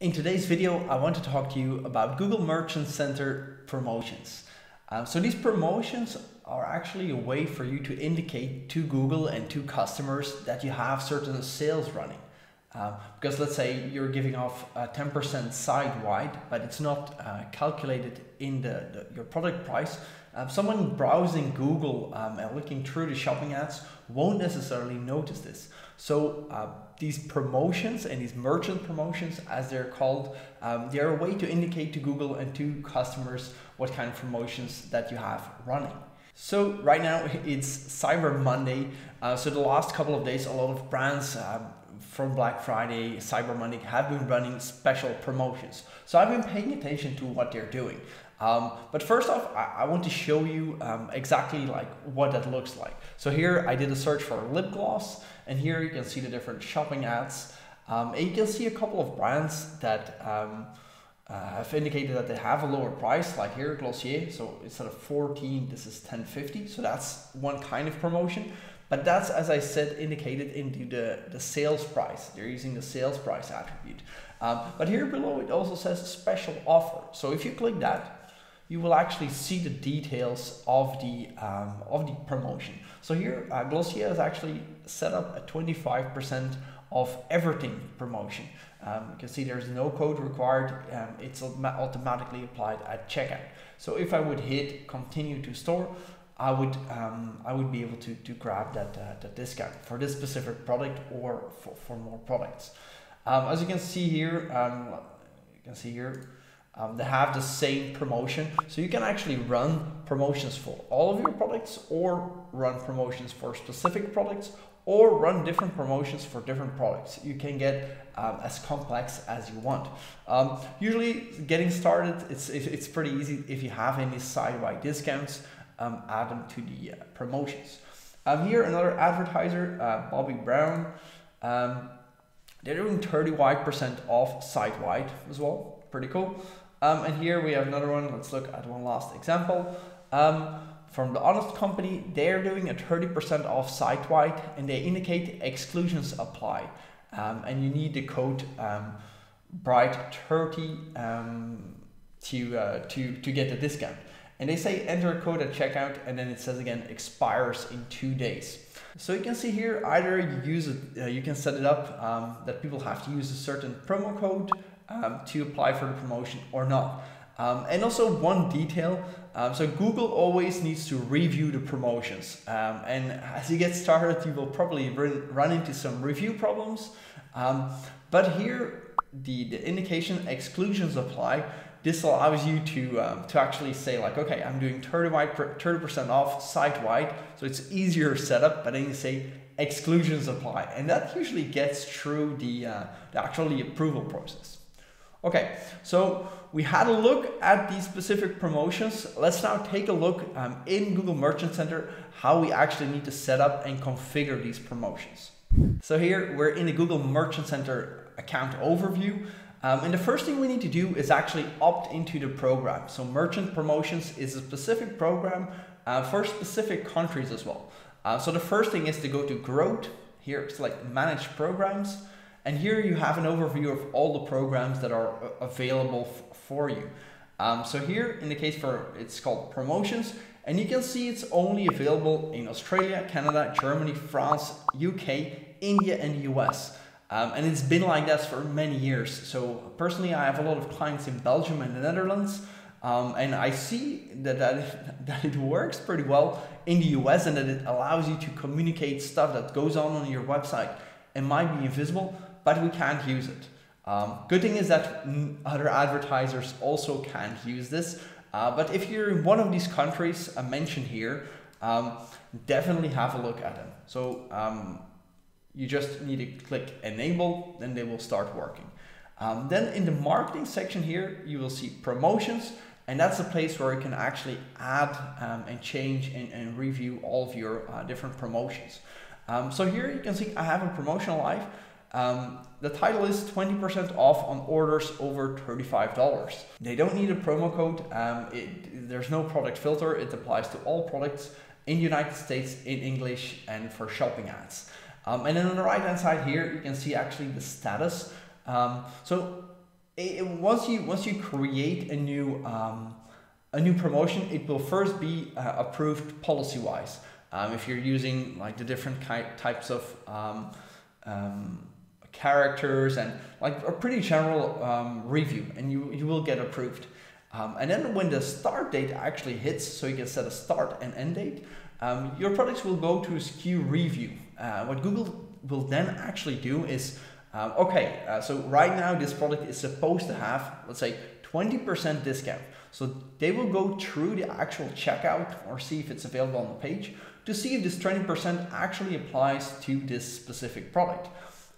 In today's video, I want to talk to you about Google Merchant Center promotions. Uh, so these promotions are actually a way for you to indicate to Google and to customers that you have certain sales running. Um, because let's say you're giving off 10% site wide, but it's not uh, calculated in the, the, your product price. Um, someone browsing Google um, and looking through the shopping ads won't necessarily notice this. So uh, these promotions and these merchant promotions, as they're called, um, they're a way to indicate to Google and to customers what kind of promotions that you have running. So right now it's Cyber Monday. Uh, so the last couple of days, a lot of brands um, from Black Friday, Cyber Monday have been running special promotions. So I've been paying attention to what they're doing. Um, but first off, I, I, want to show you um, exactly like what that looks like. So here I did a search for lip gloss and here you can see the different shopping ads. Um, and you can see a couple of brands that um, uh, have indicated that they have a lower price, like here Glossier. So instead of 14, this is 1050. So that's one kind of promotion. But that's, as I said, indicated into the, the sales price. They're using the sales price attribute. Um, but here below it also says special offer. So if you click that, you will actually see the details of the, um, of the promotion. So here uh, Glossier has actually set up a 25% of everything promotion. Um, you can see there's no code required. Um, it's automatically applied at checkout. So if I would hit continue to store, I would um, I would be able to, to grab that, uh, that discount for this specific product or for, for more products. Um, as you can see here, um, you can see here, um, they have the same promotion. So you can actually run promotions for all of your products or run promotions for specific products or run different promotions for different products. You can get um, as complex as you want. Um, usually getting started, it's, it's pretty easy. If you have any site-wide discounts, um, add them to the uh, promotions. Um, here another advertiser, uh, Bobbi Brown. Um, they're doing 35% off site-wide as well. Pretty cool. Um, and here we have another one. Let's look at one last example. Um, from the Honest Company, they're doing a 30% off site-wide and they indicate exclusions apply. Um, and you need the code um, BRIGHT30 um, to, uh, to, to get the discount. And they say enter a code at checkout and then it says again expires in two days. So you can see here either you use it, uh, you can set it up um, that people have to use a certain promo code um, to apply for the promotion or not. Um, and also one detail, um, so Google always needs to review the promotions. Um, and as you get started, you will probably run, into some review problems. Um, but here, the, the indication exclusions apply this allows you to, um, to actually say like, okay, I'm doing 30% off site-wide, so it's easier setup, but then you say exclusions apply. And that usually gets through the, uh, the actually approval process. Okay, so we had a look at these specific promotions. Let's now take a look um, in Google Merchant Center how we actually need to set up and configure these promotions. So here we're in the Google Merchant Center account overview. Um, and the first thing we need to do is actually opt into the program. So merchant promotions is a specific program uh, for specific countries as well. Uh, so the first thing is to go to growth. Here select manage programs. And here you have an overview of all the programs that are available for you. Um, so here in the case for, it's called promotions. And you can see it's only available in Australia, Canada, Germany, France, UK, India, and the US. Um, and it's been like that for many years. So personally, I have a lot of clients in Belgium and the Netherlands. Um, and I see that, that, it, that it works pretty well in the US and that it allows you to communicate stuff that goes on on your website and might be invisible, but we can't use it. Um, good thing is that other advertisers also can't use this. Uh, but if you're in one of these countries I mentioned here, um, definitely have a look at them. So um, you just need to click enable, then they will start working. Um, then in the marketing section here, you will see promotions, and that's the place where you can actually add um, and change and, and, review all of your uh, different promotions. Um, so here you can see I have a promotional live. Um, the title is 20% off on orders over $35. They don't need a promo code. Um, it, there's no product filter. It applies to all products in the United States in English and for shopping ads. Um, and then on the right hand side here, you can see actually the status. Um, so it, once you once you create a new um, a new promotion, it will first be uh, approved policy wise. Um, if you're using like the different types of um, um, characters and like a pretty general um, review, and you you will get approved. Um, and then when the start date actually hits, so you can set a start and end date, um, your products will go to a SKU review. Uh, what Google will then actually do is, um, okay, uh, so right now this product is supposed to have, let's say, 20% discount. So they will go through the actual checkout or see if it's available on the page to see if this 20% actually applies to this specific product.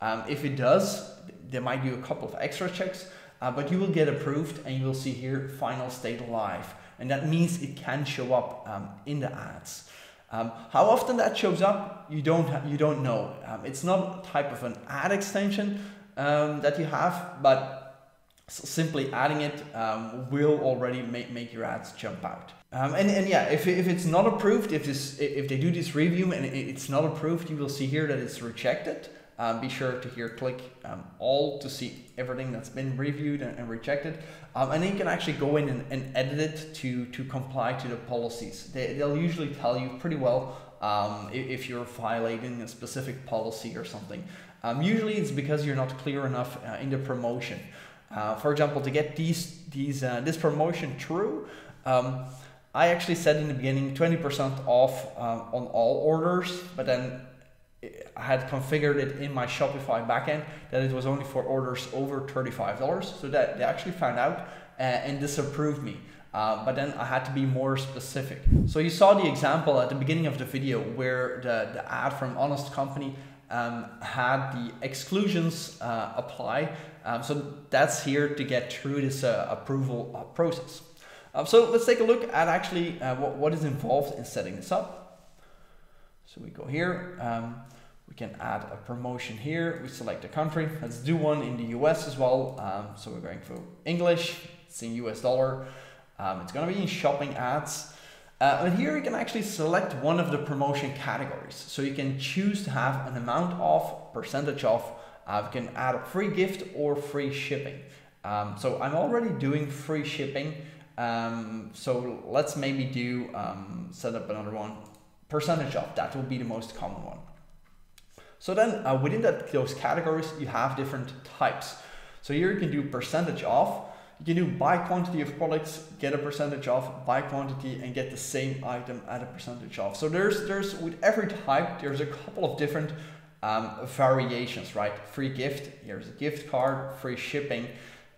Um, if it does, they might do a couple of extra checks, uh, but you will get approved and you will see here final state live. And that means it can show up um, in the ads. Um, how often that shows up, you don't, you don't know. Um, it's not type of an ad extension um, that you have, but simply adding it um, will already make, make your ads jump out. Um, and, and yeah, if, if it's not approved, if, this, if they do this review and it's not approved, you will see here that it's rejected. Um, be sure to here click um, all to see everything that's been reviewed and, and rejected. Um, and then you can actually go in and, and, edit it to, to comply to the policies. They, they'll usually tell you pretty well um, if, you're violating a specific policy or something. Um, usually it's because you're not clear enough uh, in the promotion. Uh, for example, to get these, these, uh, this promotion true, um, I actually said in the beginning 20% off uh, on all orders, but then I had configured it in my Shopify backend that it was only for orders over $35. So that they actually found out uh, and disapproved me. Uh, but then I had to be more specific. So you saw the example at the beginning of the video where the, the ad from Honest Company um, had the exclusions uh, apply. Um, so that's here to get through this uh, approval uh, process. Um, so let's take a look at actually uh, what, what is involved in setting this up. So we go here, um, we can add a promotion here. We select a country. Let's do one in the US as well. Um, so we're going for English, it's in US dollar. Um, it's gonna be in shopping ads. Uh, and here you can actually select one of the promotion categories. So you can choose to have an amount off, percentage off. Uh, you can add a free gift or free shipping. Um, so I'm already doing free shipping. Um, so let's maybe do um, set up another one percentage off. That will be the most common one. So then uh, within that, those categories, you have different types. So here you can do percentage off. You can do by quantity of products, get a percentage off, by quantity and get the same item at a percentage off. So there's, there's with every type, there's a couple of different um, variations, right? Free gift, here's a gift card, free shipping.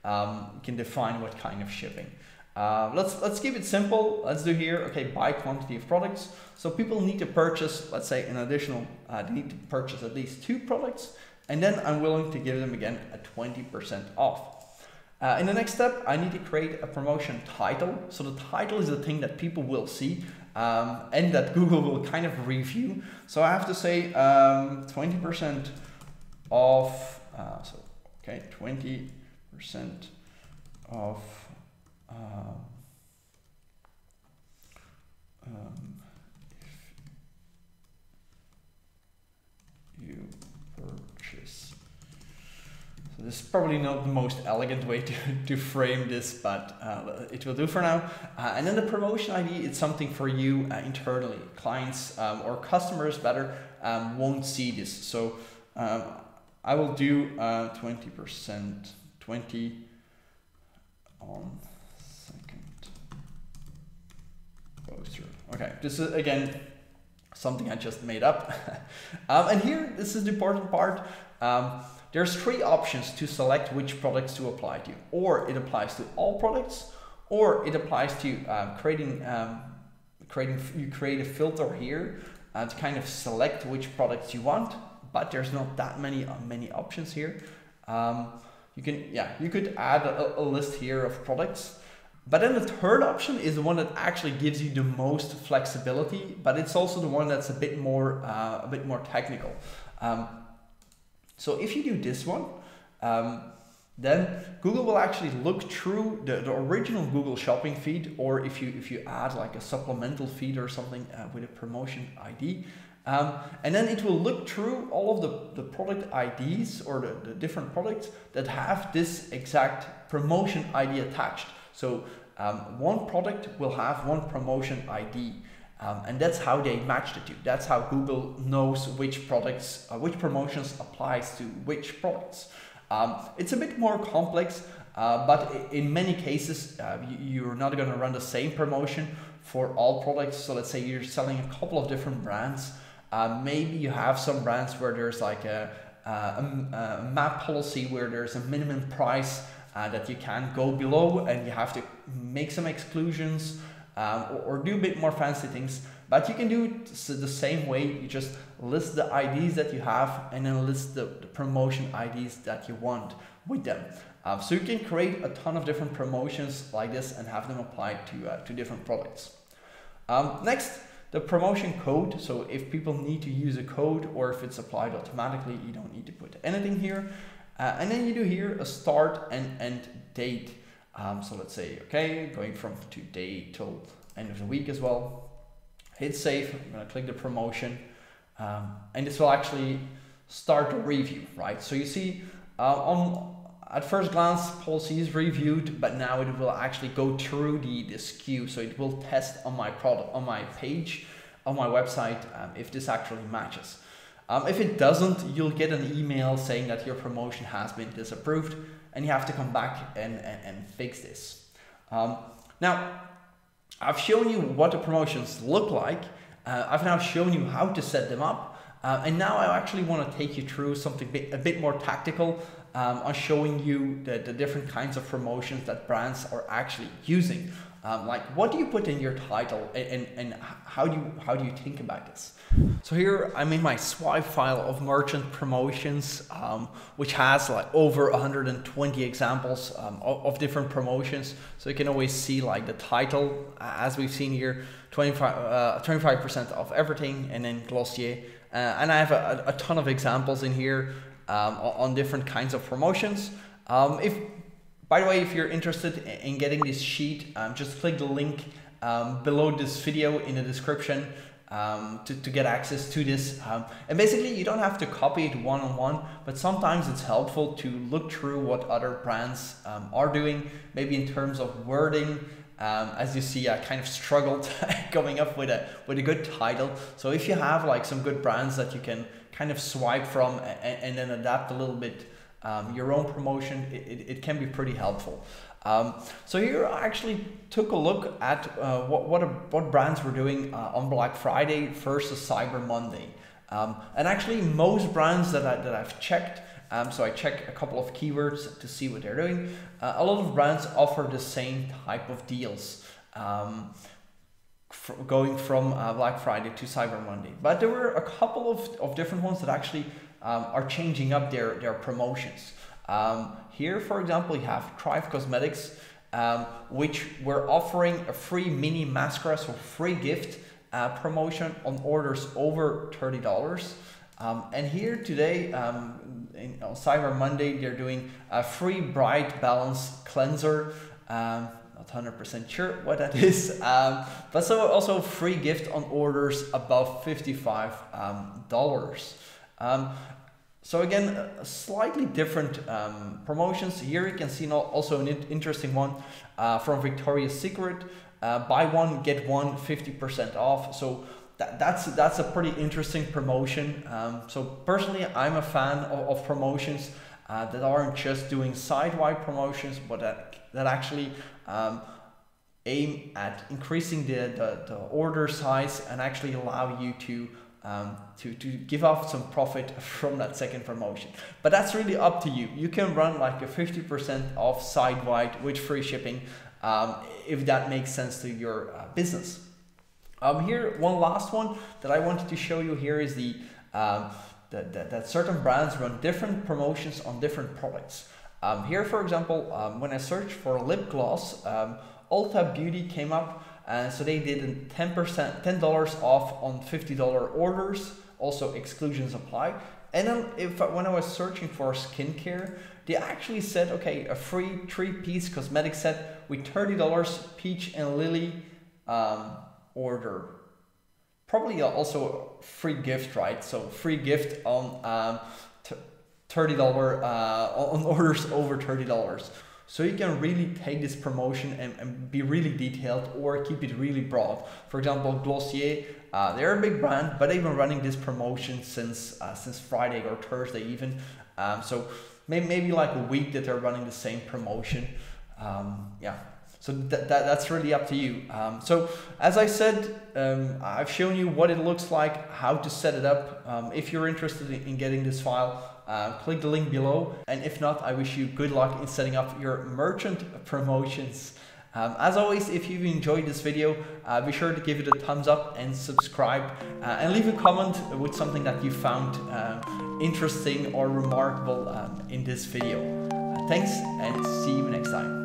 Um, you can define what kind of shipping. Uh, let's let's keep it simple. Let's do here, okay, buy quantity of products. So people need to purchase, let's say, an additional, uh, they need to purchase at least two products, and then I'm willing to give them again a 20% off. Uh, in the next step, I need to create a promotion title. So the title is the thing that people will see um, and that Google will kind of review. So I have to say 20% um, off, uh, so okay, 20% off um, um, if you purchase. So this is probably not the most elegant way to, to frame this, but uh, it will do for now. Uh, and then the promotion ID, it's something for you uh, internally. Clients um, or customers better um, won't see this. So um, I will do 20%, uh, 20 on Okay, this is again something I just made up. um, and here, this is the important part. Um, there's three options to select which products to apply to. Or it applies to all products, or it applies to um, creating, um, creating, you create a filter here uh, to kind of select which products you want, but there's not that many, uh, many options here. Um, you can, yeah, you could add a, a list here of products but then the third option is the one that actually gives you the most flexibility, but it's also the one that's a bit more uh, a bit more technical. Um, so if you do this one, um, then Google will actually look through the, the original Google Shopping feed, or if you if you add like a supplemental feed or something uh, with a promotion ID, Um, and then it will look through all of the, the product IDs or the, the different products that have this exact promotion ID attached. So um, one product will have one promotion ID. Um, and that's how they match the two. That's how Google knows which products, uh, which promotions applies to which products. Um, it's a bit more complex, uh, but in many cases, uh, you're not going to run the same promotion for all products. So let's say you're selling a couple of different brands. Uh, maybe you have some brands where there's like a, a, a map policy where there's a minimum price uh, that you can't go below and you have to make some exclusions um, or, or, do a bit more fancy things. But you can do it the same way. You just list the IDs that you have and then list the, the promotion IDs that you want with them. Um, so you can create a ton of different promotions like this and have them applied to, uh, to different products. Um, next, the promotion code. So if people need to use a code or if it's applied automatically, you don't need to put anything here. Uh, and then you do here a start and end date. Um, so let's say, okay, going from today till end of the week as well. Hit save, I'm gonna click the promotion. Um, and this will actually start the review, right? So you see uh, on at first glance, policy is reviewed, but now it will actually go through the, the SKU. So it will test on my product, on my page, on my website, um, if this actually matches. Um, if it doesn't, you'll get an email saying that your promotion has been disapproved and you have to come back and, and, and fix this. Um, now, I've shown you what the promotions look like. Uh, I've now shown you how to set them up. Uh, and now I actually want to take you through something a bit more tactical um, on showing you the, the different kinds of promotions that brands are actually using. Um, like what do you put in your title and, and, and, how do you how do you think about this? So here I'm in my swipe file of merchant promotions, um, which has like over 120 examples um, of, of, different promotions. So you can always see like the title, as we've seen here, 25 uh, 25% of everything, and then Glossier. Uh, and I have a, a ton of examples in here um, on different kinds of promotions. Um, if, by the way, if you're interested in getting this sheet, um, just click the link um, below this video in the description um, to, to get access to this. Um, and basically, you don't have to copy it one on one, but sometimes it's helpful to look through what other brands are doing, maybe in terms of wording. Um, as you see, I kind of struggled coming up with a with a good title. So if you have like some good brands that you can kind of swipe from and, and then adapt a little bit um, your own promotion, it, it, it, can be pretty helpful. Um, so here I actually took a look at uh, what what, what brands were doing uh, on Black Friday versus Cyber Monday. Um, and actually most brands that, I, that I've checked um, so I check a couple of keywords to see what they're doing. Uh, a lot of brands offer the same type of deals. Um, going from uh, Black Friday to Cyber Monday. But there were a couple of, of different ones that actually um, are changing up their, their promotions. Um, here, for example, you have Thrive Cosmetics, um, which were offering a free mini mascara, so free gift uh, promotion on orders over $30. Um, and here today, um, in, on Cyber Monday, they're doing a free Bright Balance Cleanser. Um, not 100% sure what that is, um, but so also free gift on orders above $55. Um, so again, slightly different um, promotions. Here you can see also an interesting one uh, from Victoria's Secret. Uh, buy one, get one 50% off. So that, that's that's a pretty interesting promotion. Um, so personally, I'm a fan of, of promotions uh, that aren't just doing side-wide promotions, but that that actually um, aim at increasing the, the, the order size and actually allow you to um, to, to give off some profit from that second promotion. But that's really up to you. You can run like a 50% off side-wide with free shipping um, if that makes sense to your uh, business. Um, here, one last one that I wanted to show you here is the, um, that, that, that certain brands run different promotions on different products. Um, here, for example, um, when I searched for lip gloss, um, Ulta Beauty came up, and so they did 10%, $10 off on $50 orders, also exclusions apply. And then if when I was searching for skincare, they actually said, okay, a free three-piece cosmetic set with $30 peach and lily um, order probably also a free gift, right? So free gift on um, $30 uh, on orders over $30. So you can really take this promotion and, and, be really detailed or keep it really broad. For example, Glossier, uh, they're a big brand, but they've been running this promotion since uh, since Friday or Thursday even. Um, so maybe, maybe like a week that they're running the same promotion. Um, yeah, so that, that, that's really up to you. Um, so as I said, um, I've shown you what it looks like, how to set it up. Um, if you're interested in getting this file, uh, click the link below. And if not, I wish you good luck in setting up your merchant promotions. Um, as always, if you've enjoyed this video, uh, be sure to give it a thumbs up and subscribe uh, and leave a comment with something that you found uh, interesting or remarkable um, in this video. thanks and see you next time.